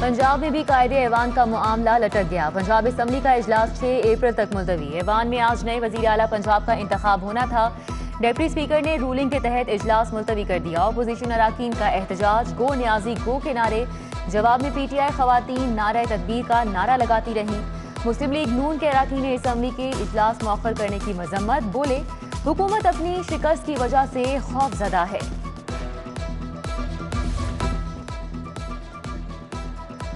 पंजाब में भी कायदे ऐवान का मामला लटक गया। पंजाब असम्बली का इजलास 6 अप्रैल तक मुलतवी। ऐवान में आज नए वज़ीर अला पंजाब का इंतखब होना था। डिप्टी स्पीकर ने रूलिंग के तहत इजलास मुलतवी कर दिया। अपोजिशन अरकान का एहतजाज, गो न्याजी, गो के नारे। जवाब में पीटीआई खवतान नारा तदबीर का नारा लगाती रहीं। मुस्लिम लीग नून के अरकान असम्बली के इजलास मौखर करने की मजम्मत बोले। हुकूमत अपनी शिकस्त की वजह से खौफजदा है।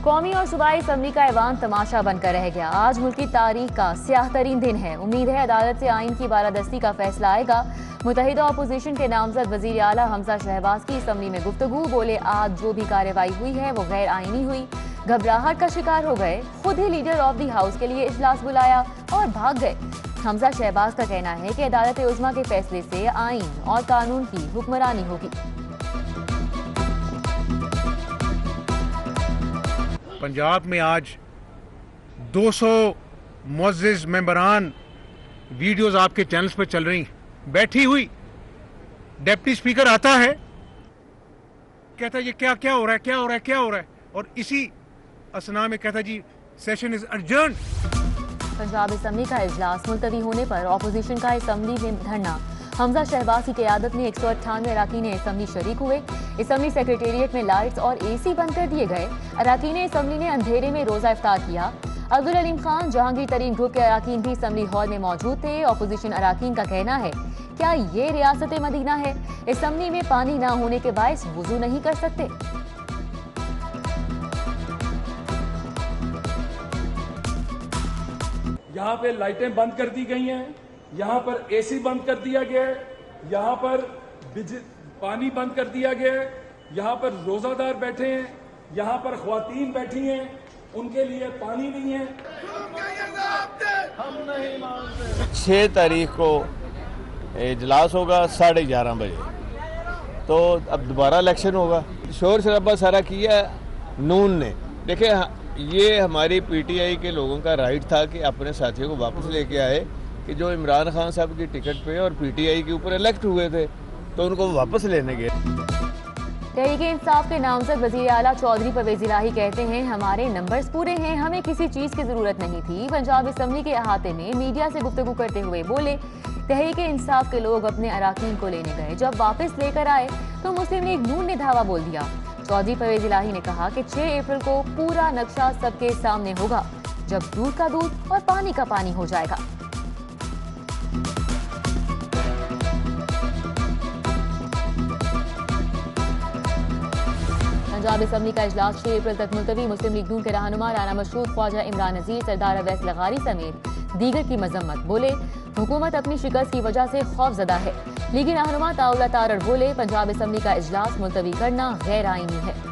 कौमी और सूबाई असम्बली का ऐवान तमाशा बनकर रह गया। आज मुल्क की तारीख का स्याह तरीन दिन है। उम्मीद है अदालत से आइन की बारादस्ती का फैसला आएगा। मुतहदा अपोजिशन के नामजद वज़ीर अला हमजा शहबाज की असम्बली में गुफ्तगु। बोले, आज जो भी कार्रवाई हुई है, वो गैर आइनी हुई। घबराहट का शिकार हो गए। खुद ही लीडर ऑफ़ दी हाउस के लिए इजलास बुलाया और भाग गए। हमजा शहबाज का कहना है कि अदालत उजमा के फैसले से आइन और कानून की हुक्मरानी होगी। पंजाब में आज 200 मुआज़ मेम्बरान वीडियोज़ आपके चैनल्स पर चल रही बैठी हुई डेप्टी स्पीकर आता है, कहता है, ये क्या क्या हो रहा है, क्या हो रहा है, क्या हो रहा है? और इसी असना में कहता जी session is urgent Punjab assembly का इजलास मुलतवी होने पर अपोजिशन का असम्बली में धरना। हमजा शहबाज की क्यादत में एक सौ अट्ठानवे अरकान असम्बली शरीक हुए। असम्बली सेक्रेटेरिएट में लाइट्स और एसी बंद कर दिए गए। अरकान असम्बली ने अंधेरे में रोजा इफ्तार किया। अब्दुल अलीम खान जहांगीर तरीन ग्रुप के अरकान भी असम्बली हॉल में मौजूद थे। अपोजिशन अरकान का कहना है, क्या ये रियासत मदीना है? असम्बली में पानी ना होने के बायस वज़ू नहीं कर सकते। यहाँ पे लाइटें बंद कर दी गई हैं। यहाँ पर एसी बंद कर दिया गया है यहाँ पर बिज पानी बंद कर दिया गया है यहाँ पर रोजादार बैठे हैं यहाँ पर खातन बैठी हैं उनके लिए पानी नहीं है। छः तारीख को इजलास होगा साढ़े ग्यारह बजे। तो अब दोबारा इलेक्शन होगा। शोर शराबा सारा किया नून ने। देखिए ये हमारी पीटीआई के लोगों का राइट था कि अपने साथियों को वापस लेके आए। कि जो इमरान खान साहब की टिकट पे और पीटीआई के ऊपर इलेक्ट हुए थे तो उनको वापस लेने गए। तहरीक इंसाफ के नामजद वज़ीर अला चौधरी परवेज इलाही कहते हैं, हमारे नंबर्स पूरे हैं, हमें किसी चीज़ की ज़रूरत नहीं थी। पंजाब असम्बली के अहाते में मीडिया से गुफ्तगू करते हुए बोले तहरीक इंसाफ के लोग अपने अरकान को लेने गए। जब वापस लेकर आए तो मुस्लिम लीग नून ने धावा बोल दिया। चौधरी परवेज इलाही ने कहा कि 6 अप्रैल को पूरा नक्शा सबके सामने होगा, जब दूध का दूध और पानी का पानी हो जाएगा। पंजाब असम्बली का इजलास छह अप्रैल तक मुलतवी मुस्लिम लीग नून के रहनुमा राना मशरूद ख्वाजा इमरान नजीर, सरदार अवैस लगारी समेत दीगर की मजम्मत। बोले, हुकूमत अपनी शिकस्त की वजह से खौफजदा है। लीगी रहनुमा ताउला तारड़ बोले, पंजाब असम्बली का इजलास मुलतवी करना गैर आइनी है।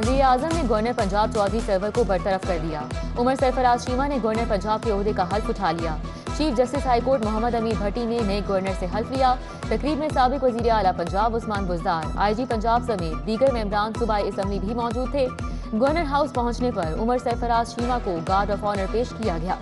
वज़ीर अजम ने गवर्नर पंजाब चौधरी सरवर को बरतरफ कर दिया। उमर सरफराज चीमा ने गवर्नर पंजाब के अहदे का हल्फ उठा लिया। चीफ जस्टिस हाईकोर्ट मोहम्मद अमीर भट्टी ने नए गवर्नर से हल्फ लिया। तकरीब में सबक वज़ीर अला पंजाब उस्मान बुजदार आई जी पंजाब समेत दीगर मेम्बरान सूबाई असम्बली भी मौजूद थे। गवर्नर हाउस पहुँचने पर उमर सरफराज चीमा को गार्ड ऑफ़ ऑनर पेश किया गया।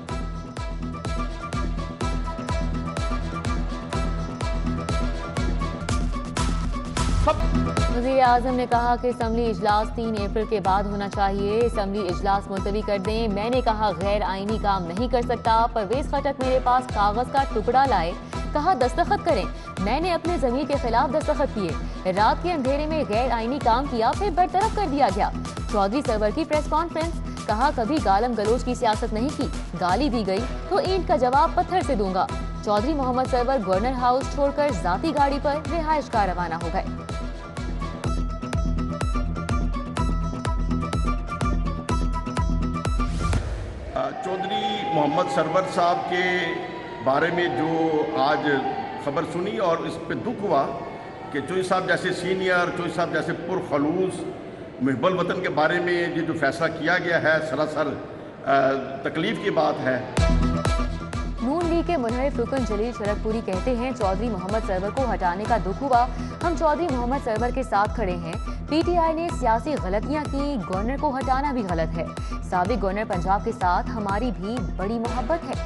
वज़ीर आज़म ने कहा कि असम्बली इजलास तीन अप्रैल के बाद होना चाहिए। असम्बली इजलास मुलतवी कर दें। मैंने कहा, गैर आइनी काम नहीं कर सकता। परवेज खटक मेरे पास कागज़ का टुकड़ा लाए। कहा, दस्तखत करें। मैंने अपने जमीर के खिलाफ दस्तखत किए। रात के अंधेरे में गैर आइनी काम किया, फिर बरतरफ कर दिया गया। चौधरी सरवर की प्रेस कॉन्फ्रेंस। कहा, कभी गालम गलोच की सियासत नहीं की। गाली दी गई तो ईंट का जवाब पत्थर से दूँगा। चौधरी मोहम्मद सरवर गवर्नर हाउस छोड़कर जाती गाड़ी पर रिहाइश का रवाना हो गए। चौधरी मोहम्मद सरवर साहब के बारे में जो आज खबर सुनी और इस पे दुख हुआ कि चौधरी साहब जैसे सीनियर, चौधरी साहब जैसे पुरखलूस महबल वतन के बारे में ये जो फैसला किया गया है, सरासर तकलीफ़ की बात है। नून लीग के मुनहरिफ रुकन जलील शरकपुरी कहते हैं, चौधरी मोहम्मद सरवर को हटाने का दुख हुआ। हम चौधरी मोहम्मद सरवर के साथ खड़े हैं। पीटीआई ने सियासी गलतियाँ की, गवर्नर को हटाना भी गलत है। सबक गवर्नर पंजाब के साथ हमारी भी बड़ी मोहब्बत है।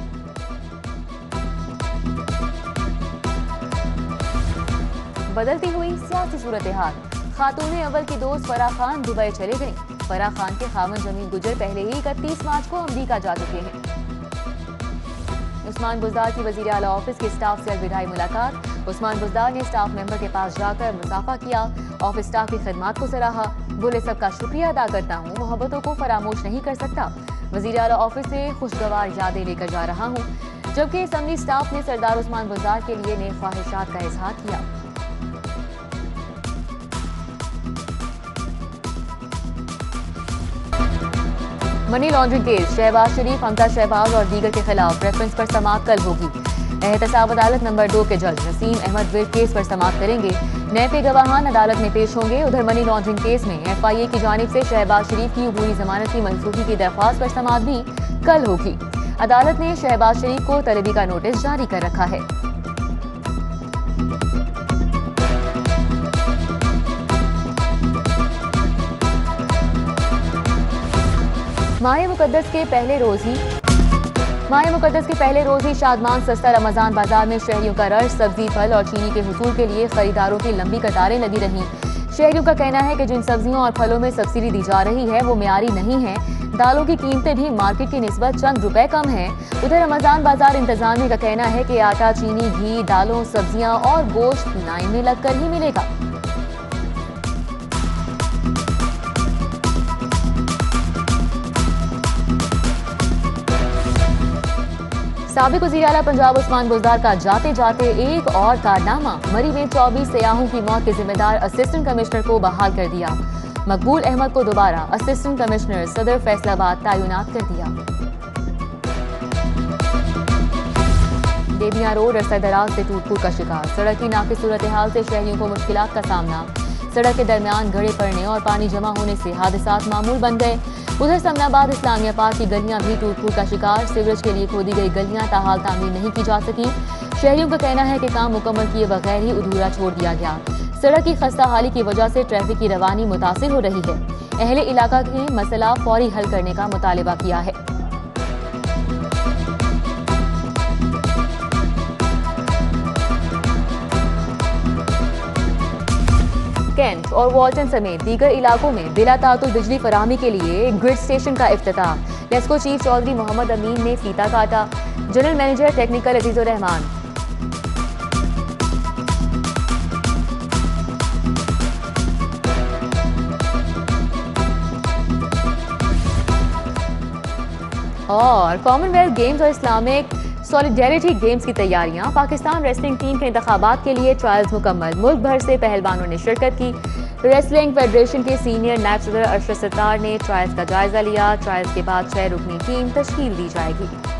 बदलती हुई सियासी सूरत हाल। खातून अव्वल की दोस्त फराह खान दुबई चले गए। फराह खान के खामन ज़मीन गुजर पहले ही इकतीस मार्च को अमरीका जा चुके हैं। उस्मान बुजदार की वज़ीर आला ऑफ़िस के स्टाफ से अलविदाई मुलाकात। उस्मान बुजदार ने स्टाफ मेंबर के पास जाकर मुसाफा किया। ऑफ़िस स्टाफ की खदमात को सराहा। बोले सबका शुक्रिया अदा करता हूँ। मोहब्बतों को फरामोश नहीं कर सकता। वज़ीर आला ऑफ़िस से खुशगवार यादें लेकर जा रहा हूँ, जबकि असम्बली स्टाफ ने सरदार उस्मान बुजदार के लिए नए ख्वाहिशात का इजहार किया। Money laundering case Shahbaz Sharif, Hamza Shahbaz और दीगर के खिलाफ रेफरेंस पर समाप्त कल होगी। एहतसाब अदालत नंबर दो के जज नसीम अहमद विर केस पर समाप्त करेंगे। नए पे गवाहान अदालत में पेश होंगे। उधर मनी लॉन्ड्रिंग केस में एफ़ आई ए की जानब से शहबाज शरीफ की अबूरी जमानत की मनसूखी की दरख्वास्त पर समाप्त भी कल होगी। अदालत ने शहबाज शरीफ को तलबी का नोटिस जारी कर रखा है। माह मुकदस के पहले रोज ही माह मुकदस के पहले रोज ही शादमान सस्ता रमज़ान बाज़ार में शहरियों का रश, सब्ज़ी, फल और चीनी के हसूल के लिए खरीदारों की लंबी कतारें लगी रहीं। शहरियों का कहना है कि जिन सब्जियों और फलों में सब्सिडी दी जा रही है, वो म्यारी नहीं है। दालों की कीमतें भी मार्केट की नस्बत चंद रुपए कम है। उधर रमज़ान बाज़ार इंतजामिया का कहना है कि आटा, चीनी, घी, दालों, सब्ज़ियाँ और गोश्त लाइन में लगकर ही मिलेगा। सबक वजी अला पंजाब उस्मान बुजदार का जाते जाते एक और कारनामा। मरी में 24 सयाहों की मौत के जिम्मेदार असिस्टेंट कमिश्नर को बहाल कर दिया। मकबूल अहमद को दोबारा असिस्टेंट कमिश्नर सदर फैसलाबाद तैनात कर दिया। देविया रोड रस्ता दराज से टूट फूट का शिकार। सड़क की नाकि सूरत हाल से शहरियों को मुश्किल का सामना। सड़क के दरमियान घड़े पड़ने और पानी जमा होने से हादसा मामूल बन गए। उधर समनाबाद इस्लामिया पार्क की गलियाँ भी टूट फूट का शिकार। सीवरेज के लिए खोदी गई गलियाँ ताहाल तामीर नहीं की जा सकी। शहरियों का कहना है कि काम मुकम्मल किए बगैर ही अधूरा छोड़ दिया गया। सड़क की खस्ता हाली की वजह से ट्रैफ़िक की रवानी मुतासर हो रही है। अहले इलाका ने मसला फौरी हल करने का मुतालबा किया है। कैंट और वॉल्टन समेत दीगर इलाकों में बिला तातुल बिजली फराहमी के लिए ग्रिड स्टेशन का अफ्ताह लेस्को चीफ चौधरी मोहम्मद अमीन ने फीता काटा। General manager technical Azizur Rahman. और कॉमनवेल्थ गेम्स और इस्लामिक सॉलिडेरिटी गेम्स की तैयारियाँ। पाकिस्तान रेसलिंग टीम के इंतबात के लिए ट्रायल्स मुकम्मल। मुल्क भर से पहलवानों ने शिरकत की। रेसलिंग फेडरेशन के सीनियर नेचुरल अरशद सत्तार ने ट्रायल्स का जायजा लिया। ट्रायल्स के बाद छह रुकनी टीम तश्कील दी जाएगी।